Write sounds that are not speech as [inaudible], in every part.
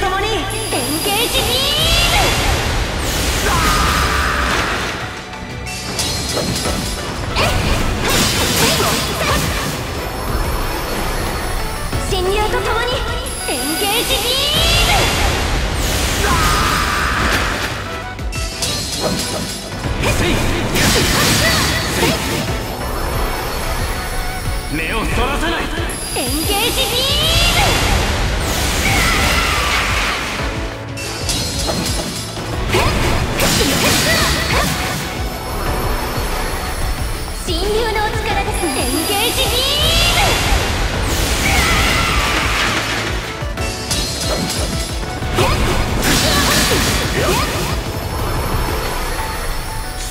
ともにエンゲージー侵入とともに。エンゲージー目をそらさない。エンゲージーム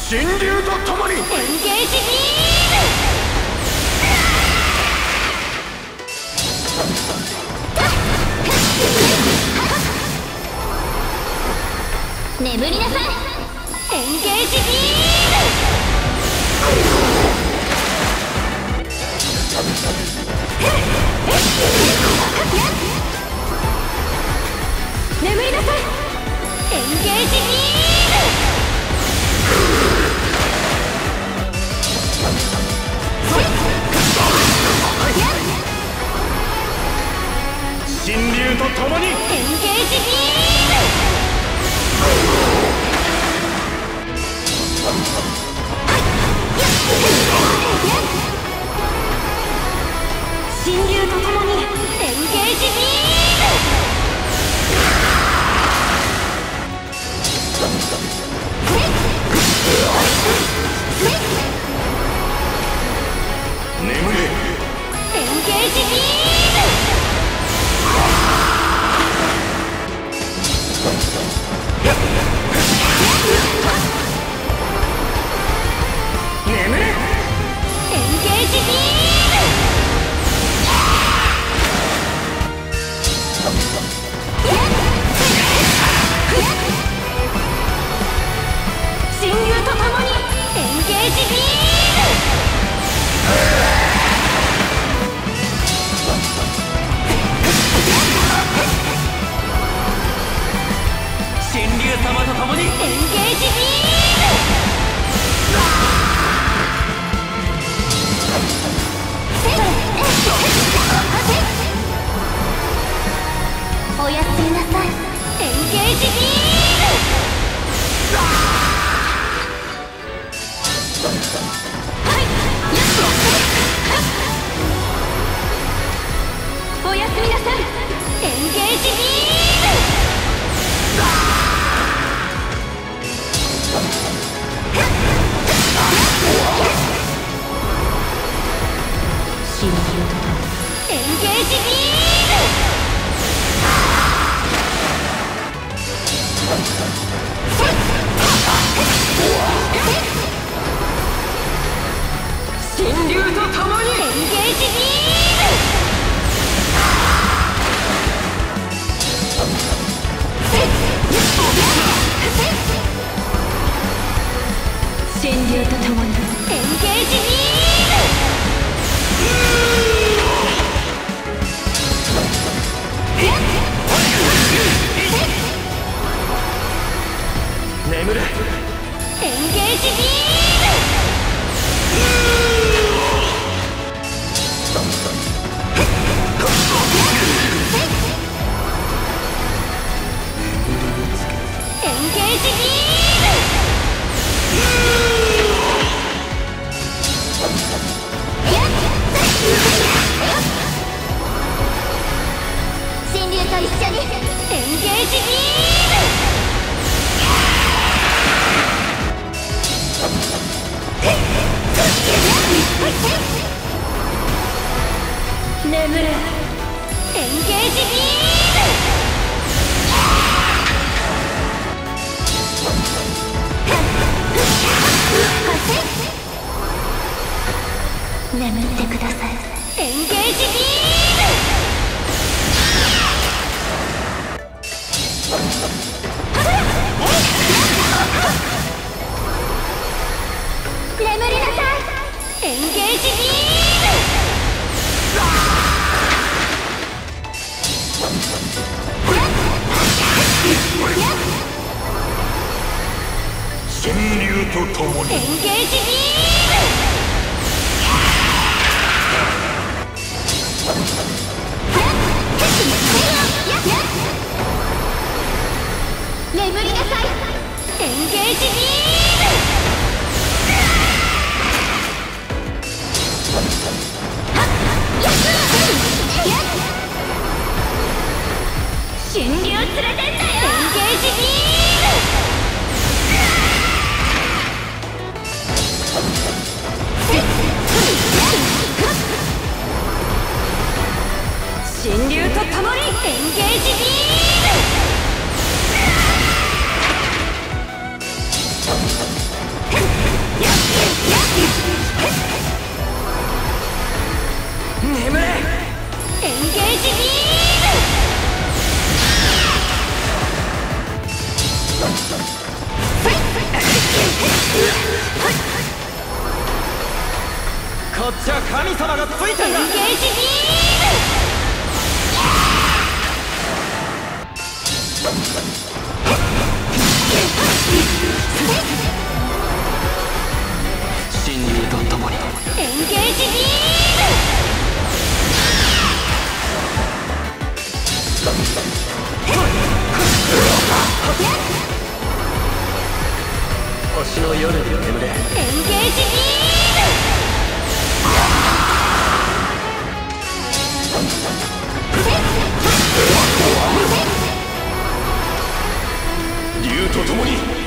人流と共に Come [laughs] on. 神竜と共にエンゲージに。眠る。エンゲージビーム眠れ。エンゲージ神竜と共に。エンゲージギール眠りなさいエンゲージギール神竜連れてんだよエンゲージギール神竜と共にエンゲージギールエンゲージギこっちは神様がついてんだエンゲージギ星の夜に眠れ。エンゲージギ竜と共に。